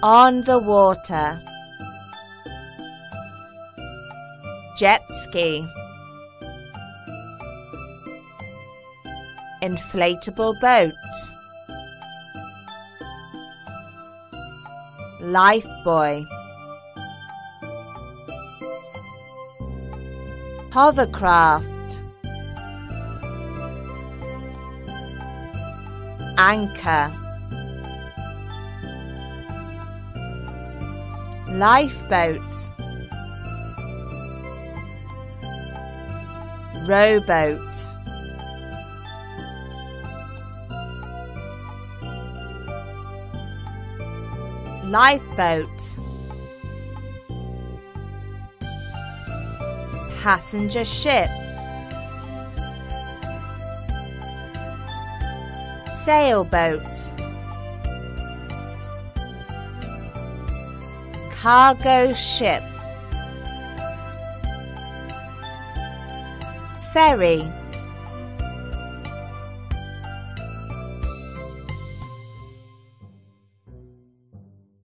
On the water. Jet ski. Inflatable boat. Life buoy. Hovercraft. Anchor. Lifeboat. Rowboat. Lifeboat. Passenger ship. Sailboat. Cargo ship. Ferry.